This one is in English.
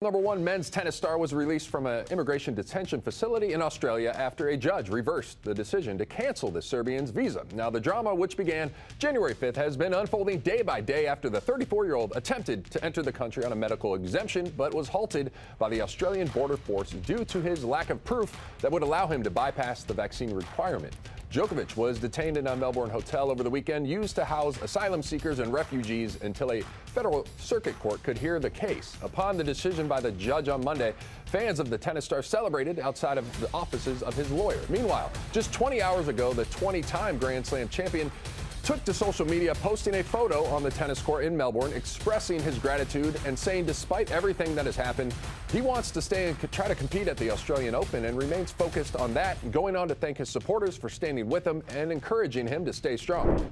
Number one men's tennis star was released from an immigration detention facility in Australia after a judge reversed the decision to cancel the Serbian's visa. Now, the drama, which began January 5th, has been unfolding day by day after the 34 year old attempted to enter the country on a medical exemption but was halted by the Australian Border Force due to his lack of proof that would allow him to bypass the vaccine requirement. Djokovic was detained in a Melbourne hotel over the weekend, used to house asylum seekers and refugees until a federal circuit court could hear the case. Upon the decision by the judge on Monday, fans of the tennis star celebrated outside of the offices of his lawyer. Meanwhile, just 20 hours ago, the 20 time Grand Slam champion took to social media posting a photo on the tennis court in Melbourne expressing his gratitude and saying despite everything that has happened, he wants to stay and try to compete at the Australian Open and remains focused on that, going on to thank his supporters for standing with him and encouraging him to stay strong.